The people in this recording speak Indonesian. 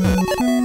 you